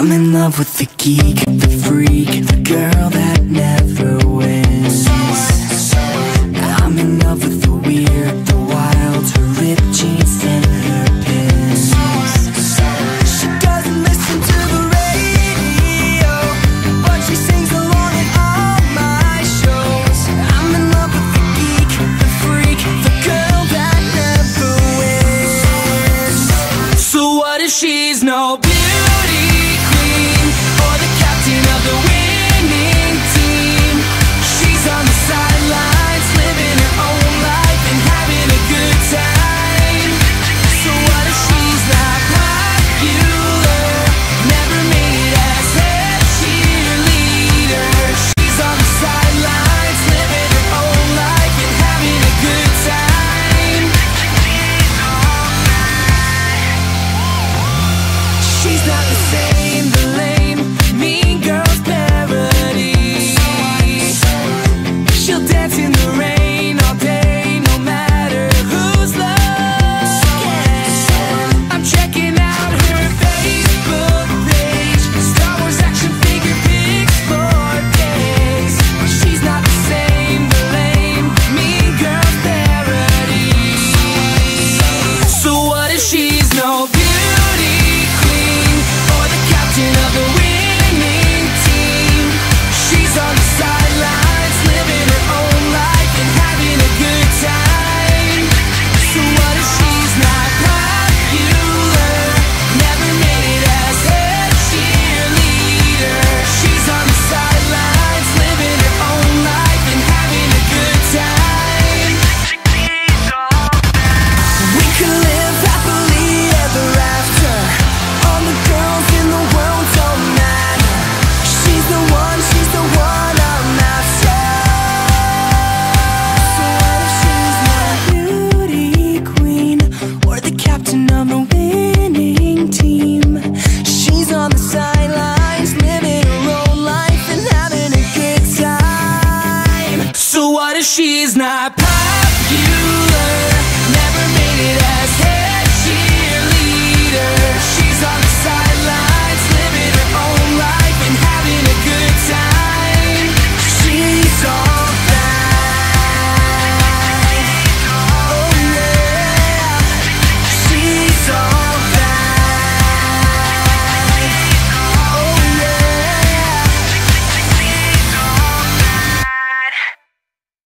I'm in love with the geek, the freak, the girl that never she's not pop. You